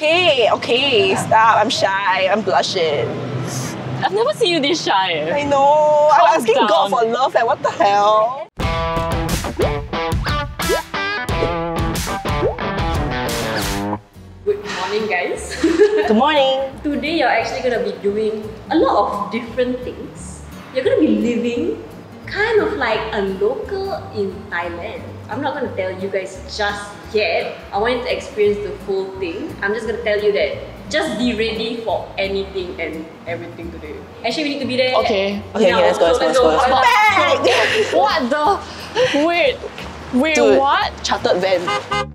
Okay, okay, stop. I'm shy. I'm blushing. I've never seen you this shy. I know. I'm Calm asking God for love. Like, what the hell? Good morning, guys. Good morning. Today, you're actually gonna be doing a lot of different things. You're gonna be living kind of like a local in Thailand. I'm not gonna tell you guys just yet. I want you to experience the full thing. I'm just gonna tell you that just be ready for anything and everything today. Actually, we need to be there. Okay. Okay, okay, let's go, let's go, let's go, let's go. What the? Wait. Wait, Dude. what? Chartered van.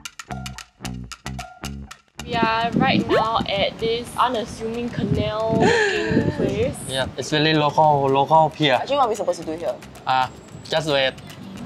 We are right now at this unassuming canal looking place. Yeah, it's really local, local pier. Actually, what are we supposed to do here? Ah, just wait,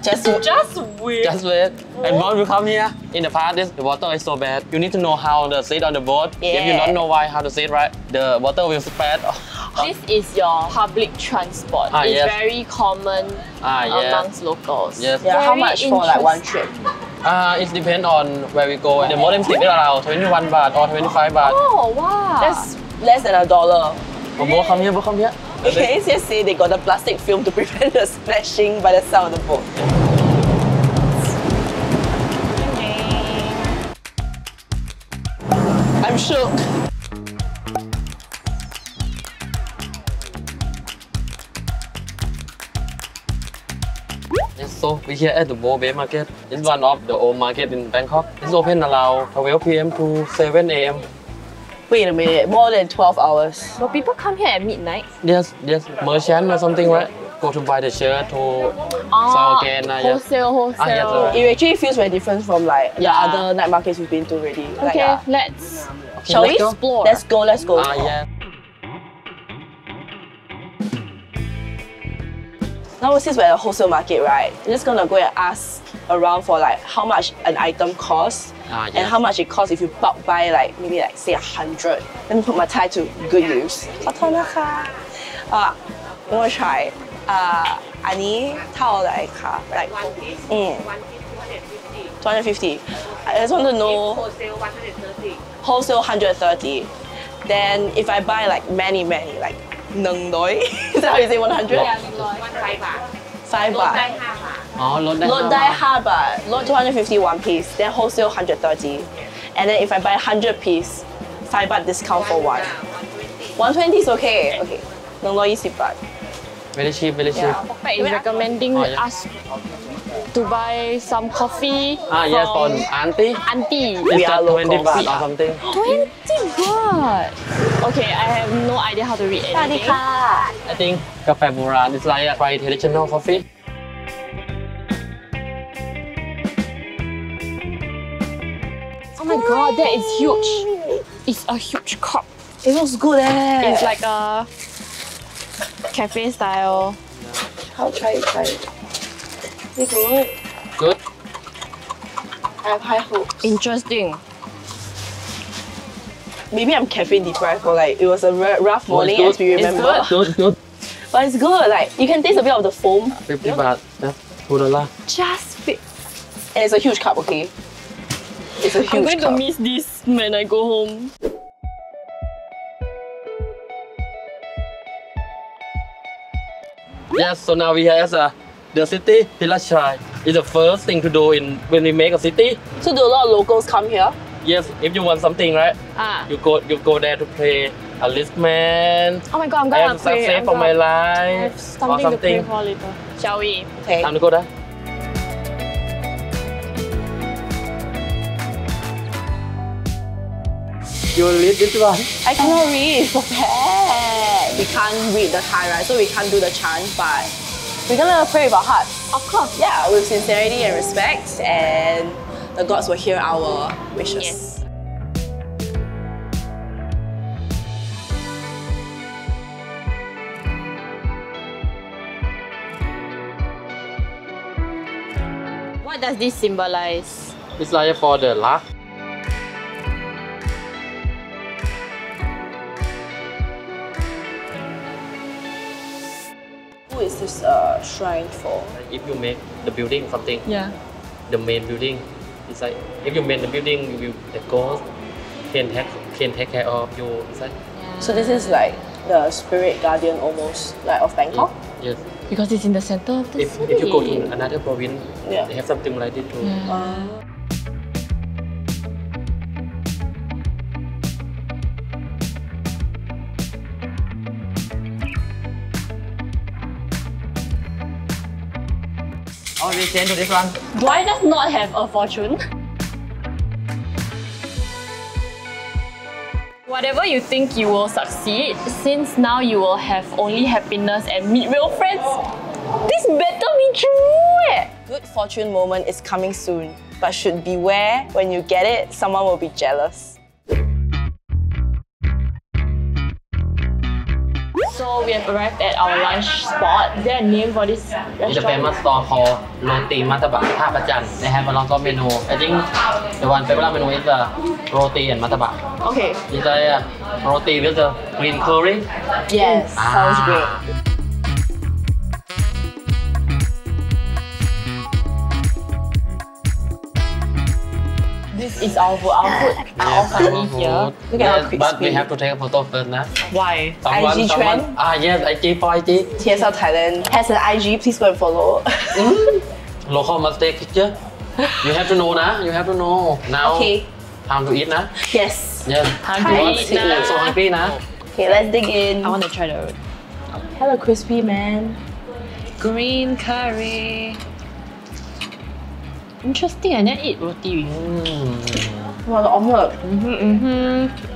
Just Just wait. just wait. And once you come here, in the past, this, the water is so bad. You need to know how to sit on the boat. If you don't know why how to sit right, the water will spread. This is your public transport. Ah, it's yes. very common Ah, yeah. amongst locals. Yes. yeah, how much for like one trip? Uh, it depends on where we go. The modern tip is around 21 baht or 25 baht. Oh wow. That's less than a dollar. Oh, both come here, both come here. Okay, it's just say they got the plastic film to prevent the splashing by the side of the boat. I'm shook. Yes, so we here at the Bobae Market. It's one of the old market in Bangkok. It's open around 12 p.m. to 7 a.m. Wait a minute, more than 12 hours. But people come here at midnight. Yes, yes, merchant or something, right? Go to buy the shirt to Ah, sell again. Uh, yes. wholesale, wholesale. Ah, yes, alright. It actually feels very different from like the other night markets we've been to already. Like, Okay, uh, let's shall let's we? go. explore. Let's go, let's go. Ah, yeah. Now since we're at a wholesale market, right? We're just gonna go and ask around for like how much an item costs Ah, and yes. how much it costs if you bulk buy like maybe like say a hundred. Let me put my Thai to good use. ขอโทษนะคะ Uh, I'm gonna try. Uh, อันนี้เท่าไหร่คะ like อืม 250. I just want to know Wholesale 130. wholesale 130. Then if I buy like many many like หนึ่งร้อย is that how you say 100? 100 บาท 5 ลด baht. ได้5บาท อ๋อลดได้ Lot die hard but lot 250 one piece, then wholesale 130. And then if I buy 100 piece, 5 baht discount for one. 120 is okay. Okay. 120 baht. very cheap very cheap Yeah. Perfect is recommending Oh, yeah. us to buy some coffee. ah yes for from auntie auntie. We it's are just 20 locals. baht or something 20 baht. Okay, I have no idea how to read anything. I think cafe Buran is like a traditional coffee. Oh my god, that is huge. It's a huge cup. It looks good eh. It's like a cafe style. I'll try it, try it. Is it good? Good. I have high hopes. Interesting maybe I'm caffeine deprived or like it was a rough morning as we remember. It's good. But it's good. Like you can taste a bit of the foam. Just fit. And it's a huge cup. Okay. It's a huge I'm going cup. to miss this when I go home. Yes, so now we have uh, the city Pillar Shrine. It's the first thing to do in when we make a city. So do a lot of locals come here? Yes, if you want something, right? Ah. You go you go there to play a list man. Oh my god, I'm gonna have pray. success I'm for my gonna- I life have or something to pray something. for later. Shall we? Okay. Time to go there. You read this one? I cannot read, it's so bad. We can't read the Thai, right? So we can't do the chant, but we're gonna pray with our heart. Of course. Yeah, with sincerity and respect, and the gods will hear our wishes. Yes. What does this symbolize? It's like for the luck. Who is this uh, shrine for? If you make the building something, Yeah. the main building, it's like if you make the building, you will the ghost can take can take care of you inside. So this is like the spirit guardian almost, like of Bangkok. Mm, yes. Because it's in the center of the If, city. if you go to another province, Yeah. they have something like this too. Oh, we change to this one. Do I just not have a fortune? Whatever you think you will succeed, since now you will have only happiness and meet real friends, this better be true! eh. Good fortune moment is coming soon, but should beware when you get it, someone will be jealous. So we have arrived at our lunch spot. Is there a name for this It's a famous store called Roti Mataba Tha Prachan. They have a lot of menu. I think the one favorite menu is the roti and mataba. Okay. It's a uh, roti with the green curry. Yes, sounds Ah. great. This is our food. Our food are all funny here. Look at how Yes, but we have to take a photo first, nah. Why? Someone, IG someone. trend? Ah, yes, IG for IG. TSG Thailand has an IG, please go and follow. Local must take picture. You have to know, nah. You have to know. Now, okay, time to eat, nah. yes. Yes. Time to You eat, want- nah. I'm so hungry, nah. Okay, let's dig in. I want to try the Hello, crispy man. green curry. Interesting, I never eat roti before. Mm. Wow, the omelette. Mm-hmm, mm-hmm.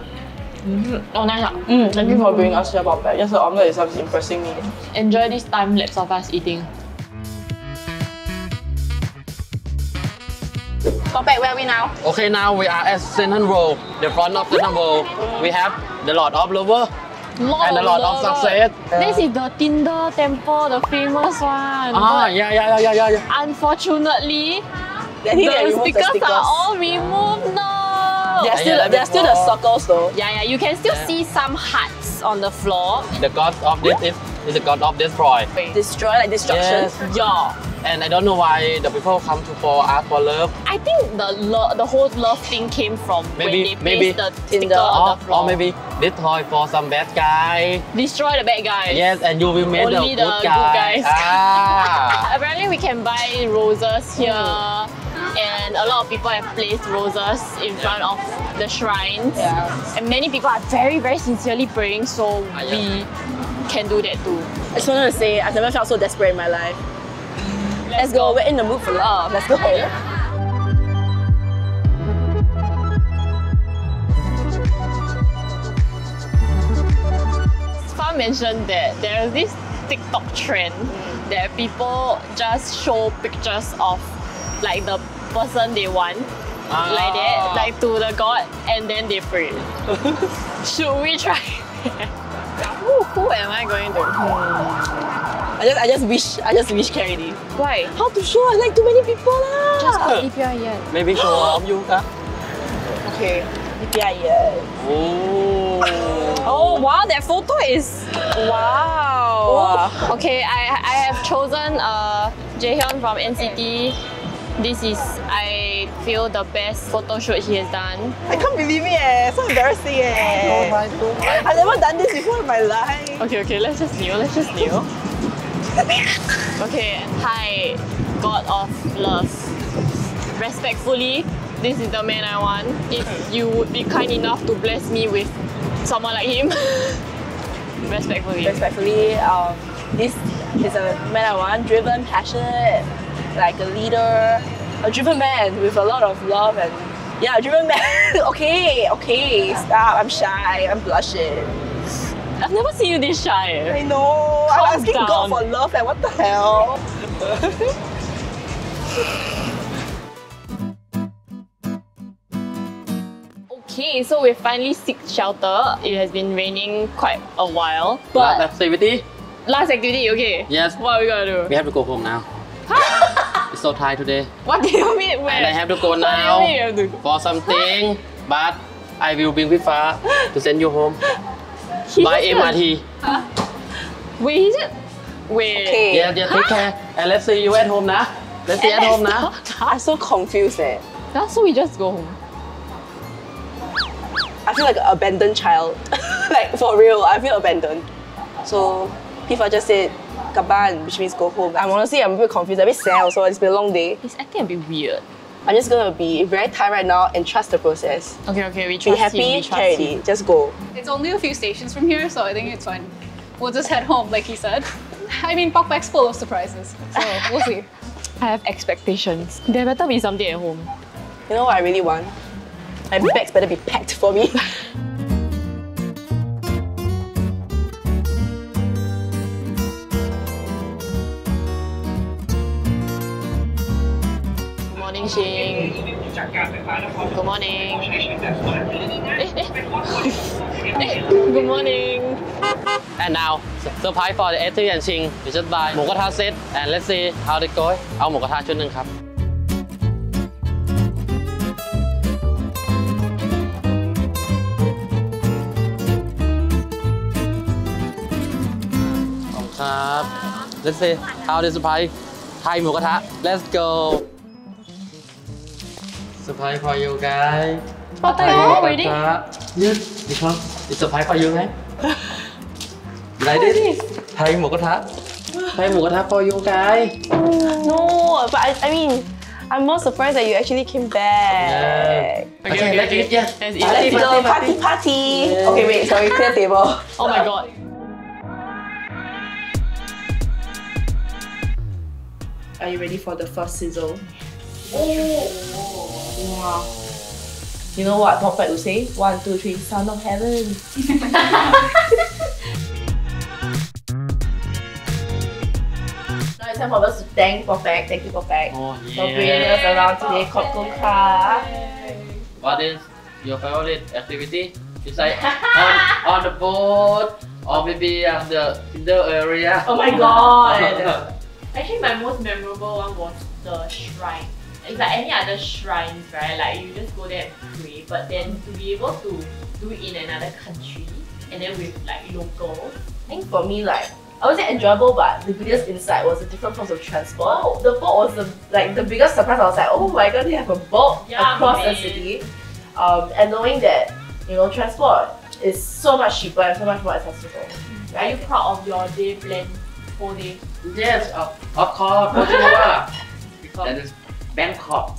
Mm-hmm. Oh, nice. ah. Mm, thank you for bringing us here about that. Just the omelette itself is impressing me. Enjoy this time lapse of us eating. Go back, where are we now? Okay, now we are at Central World, the front of Central World. We have the Lord of Lover Lord and the Lord of Lover. success. This is the Tinder temple, the famous one. Ah, But yeah, yeah, yeah, yeah, yeah. Unfortunately, I think they the stickers, the stickers. are all removed. No. They're Yeah, still, let me they're still the circles though. Yeah, yeah. You can still Yeah. see some hearts on the floor. The god of this is, is the god of destroy. Destroy, like destruction. Yes. Yeah. And I don't know why the people come to for ask for love. I think the lo- the whole love thing came from Maybe- when they maybe placed the Tinder. sticker on Or, the floor. or maybe destroy for some bad guy. destroy the bad guys. Yes, and you will make Only the the good good guy. guys. Ah. Apparently, we can buy roses here, and a lot of people have placed roses in front of the shrines. Yeah. And many people are very, very sincerely praying, so we can do that too. I just wanted to say, I've never felt so desperate in my life. Let's go, we're in the mood for love. Let's go. Fah mentioned that there is this TikTok trend that people just show pictures of like the person they want, like that, Ah. like to the god, and then they pray. Should we try? who, who am I going to? I just, I just wish, I just wish can already. Why? How to show? I like too many people lah. Just cause DPI yan. Maybe show off you ka? Okay. Yeah, yeah. Oh. Oh wow, that photo is wow. Oh. Okay, I I have chosen uh Jaehyun from NCT. This is I feel the best photo shoot he has done. I can't believe it. Eh. So embarrassing. Eh. I've never done this before in my life. Okay, okay, let's just kneel, let's just kneel. Okay, hi, God of love. Respectfully, this is the man I want. If you would be kind enough to bless me with someone like him. Respectfully. Respectfully, um, this is a man I want, driven, passionate, like a leader, a driven man with a lot of love and yeah, a driven man. okay, okay, stop. I'm shy. I'm blushing. I've never seen you this shy. I know. Calm I'm asking God for love and what the hell? Okay, so we finally seek shelter. It has been raining quite a while. Last activity. last activity, okay. Yes. What are we gonna do? We have to go home now. It's so tired today. What do you mean? Where? And I have to go What do you now you to go? for something. But I will bring Vifa to send you home He by just- MRT. Wait, he just wait. Okay. Yeah, yeah, take care. And let's see you at home now. Let's see at home now. I'm so confused. Eh. Now, so we just go home. I feel like an abandoned child. like for real, I feel abandoned. So FIFA just said kaban, which means go home. I'm honestly I'm a bit confused, a bit sad also. It's been a long day. He's acting a bit weird. I'm just gonna be very tired right now and trust the process. Okay, okay, we Be trust happy, him. We trust charity, him. just go. It's only a few stations from here, so I think it's fine. We'll just head home, like he said. I mean, Pokpekk's full of surprises, so we'll see. I have expectations. There better be something at home. You know what I really want? My bags better be packed for me. Good morning, Shing. Good morning. Good morning. And now surprise for the Eti and Ching we just buy หมูกระทะเซต and let's see how it go เอาหมูกระทะชุดหนึ่งครับขอบคุณครับ let's see how the surprise ไทยหมูกระทะ let's go surprise for you guys. Bắt tay bố vậy đi. Yes, được? It's surprise for you guys. Like this. Thay một Thai tháp. Thay for you guys. No, but I, I mean, I'm more surprised that you actually came back. Yeah. Okay, okay, okay, let's okay. Yeah. Let's eat. Party, let's party, party, party. Yeah. Okay, wait, sorry, clear table. oh my god. Are you ready for the first sizzle? Oh. Wow. You know what Pokpekk will say? One, two, three, sound of heaven. now it's time for us to thank Perfect. Thank you, Perfect. Oh, For bringing us around today. Khop Ka. What is your favorite activity? It's like on, on the boat or maybe uh, the indoor area. Oh my god. Actually, my most memorable one was the shrine. It's like any other shrines, right? Like you just go there and pray, but then to be able to do it in another country and then with like locals. I think for me, like, I would say enjoyable, but the biggest insight was the different forms of transport. The boat was the like the biggest surprise. I was like, oh my god, they have a boat Yeah, across the city, um, and knowing that you know transport is so much cheaper and so much more accessible. Are you proud of your day plan for day? Yes, of, of course, for sure. because that is Bangkok,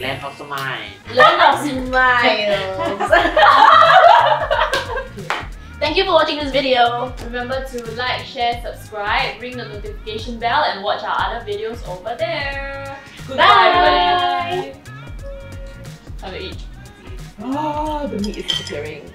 land of smile. Land of smiles. Thank you for watching this video. Remember to like, share, subscribe, ring the notification bell, and watch our other videos over there. Goodbye, Bye. everybody. Have a eat. Oh, the meat is disappearing.